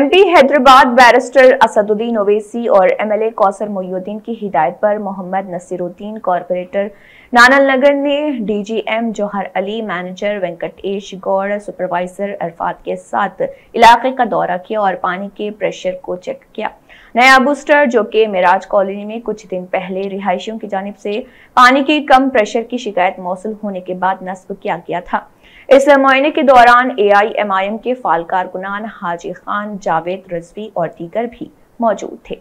MP Hyderabad barrister Asaduddin Owaisi और MLA Kausar Mohiuddin की हिदायत पर मोहम्मद नसीरुद्दीन कॉरपोरेटर नानल नगर ने DGM Jauhar Ali, manager Venkatesh Goud, supervisor Arafat के साथ इलाके का दौरा किया और पानी के प्रेशर को चेक किया। नया बूस्टर जो कि मिराज कॉलोनी में कुछ दिन पहले रिहायशियों की जानब से पानी की कम प्रेशर की शिकायत मौसू होने के बाद नस्ब किया गया था। इस मुआयने के दौरान ए आई एम आई एम के फाल कारकुनान हाजी खान, जावेद रजवी और दीगर भी मौजूद थे।